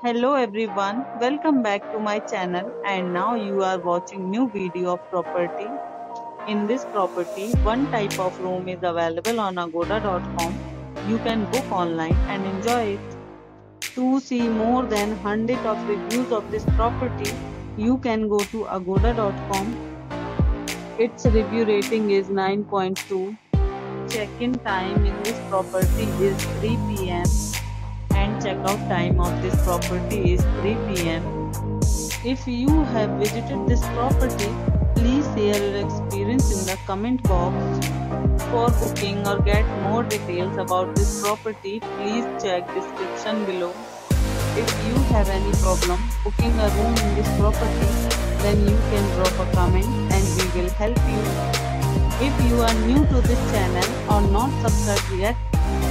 Hello everyone, welcome back to my channel and now you are watching new video of property. In this property, one type of room is available on agoda.com. You can book online and enjoy it. To see more than 100 of reviews of this property, you can go to agoda.com. Its review rating is 9.2. Check-in time in this property is 3 pm checkout time of this property is 3 pm. If you have visited this property, please share your experience in the comment box. For booking or get more details about this property, please check description below. If you have any problem booking a room in this property, then you can drop a comment and we will help you. If you are new to this channel or not subscribed yet,